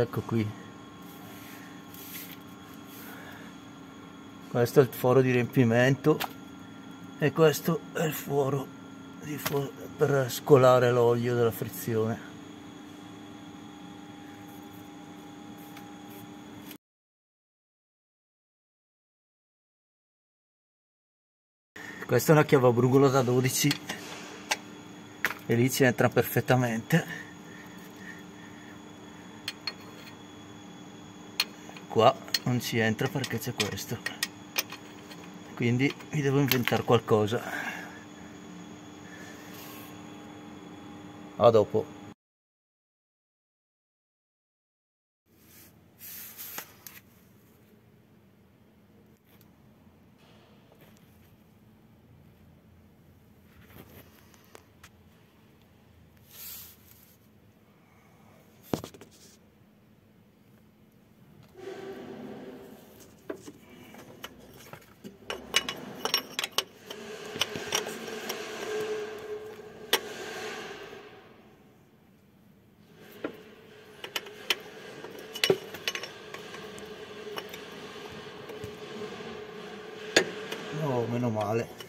ecco qui. Questo è il foro di riempimento e questo è il foro per scolare l'olio della frizione. Questa è una chiavabrugola da 12 e lì ci entra perfettamente qua non ci entra perché c'è questo. Quindi mi devo inventare qualcosa. A dopo meno male.